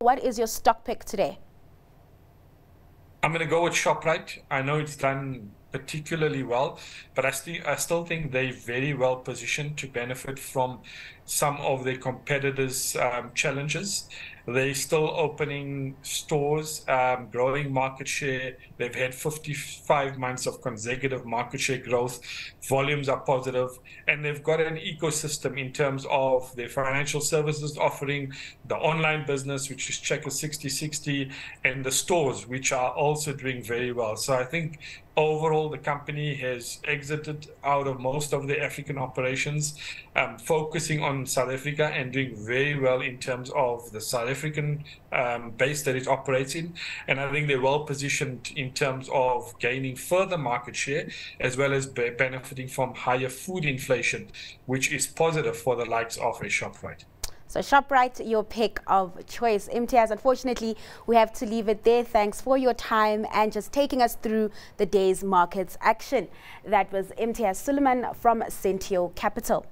What is your stock pick today? I'm going to go with Shoprite. I know it's done particularly well, but I still I still think they're very well positioned to benefit from some of their competitors' um, challenges. They're still opening stores, um, growing market share. They've had 55 months of consecutive market share growth. Volumes are positive, and they've got an ecosystem in terms of their financial services offering, the online business, which is Checkers Sixty60, and the stores, which are also doing very well. So I think overall the company has exited out of most of the African operations, um, focusing on South Africa and doing very well in terms of the South African um, base that it operates in. And I think they're well positioned in terms of gaining further market share as well as be benefiting from higher food inflation, which is positive for the likes of a Shoprite. So Shoprite, your pick of choice. Imtiaz, unfortunately, we have to leave it there. Thanks for your time and just taking us through the day's markets action. That was Imtiaz Suliman from Sentio Capital.